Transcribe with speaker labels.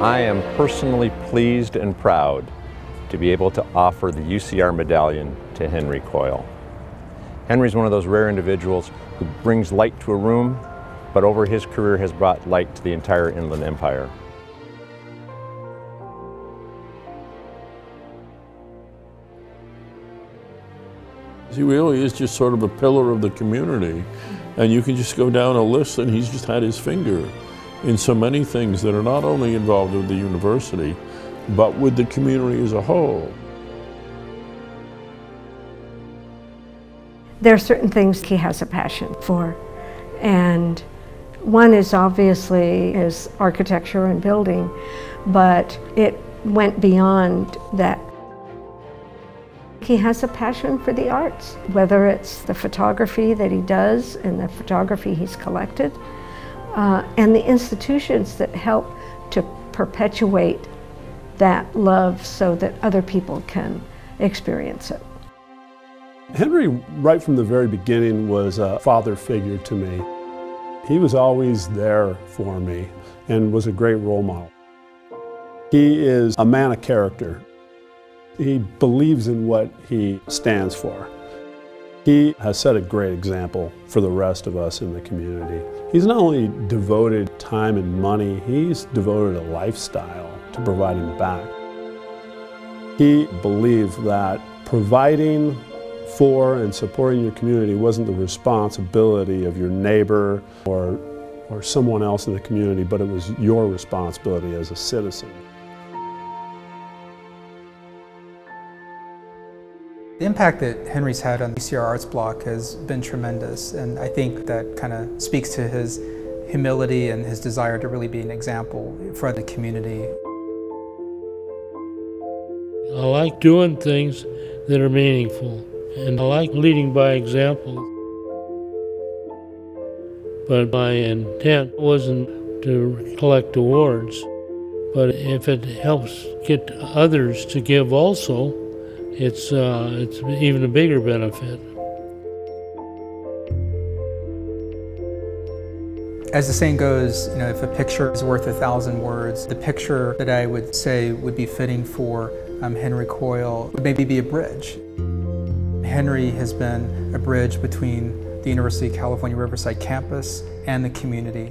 Speaker 1: I am personally pleased and proud to be able to offer the UCR medallion to Henry Coil. Henry's one of those rare individuals who brings light to a room, but over his career has brought light to the entire Inland Empire.
Speaker 2: He really is just sort of a pillar of the community. And you can just go down a list and he's just had his finger in so many things that are not only involved with the university, but with the community as a whole.
Speaker 3: There are certain things he has a passion for. And one is obviously his architecture and building, but it went beyond that he has a passion for the arts, whether it's the photography that he does and the photography he's collected, uh, and the institutions that help to perpetuate that love so that other people can experience it.
Speaker 4: Henry, right from the very beginning, was a father figure to me. He was always there for me and was a great role model. He is a man of character. He believes in what he stands for. He has set a great example for the rest of us in the community. He's not only devoted time and money, he's devoted a lifestyle to providing back. He believed that providing for and supporting your community wasn't the responsibility of your neighbor or, or someone else in the community, but it was your responsibility as a citizen.
Speaker 5: The impact that Henry's had on the UCR Arts Block has been tremendous, and I think that kind of speaks to his humility and his desire to really be an example for the community.
Speaker 6: I like doing things that are meaningful, and I like leading by example. But my intent wasn't to collect awards, but if it helps get others to give also, it's, uh, it's even a bigger benefit.
Speaker 5: As the saying goes, you know, if a picture is worth a thousand words, the picture that I would say would be fitting for um, Henry Coil would maybe be a bridge. Henry has been a bridge between the University of California Riverside campus and the community.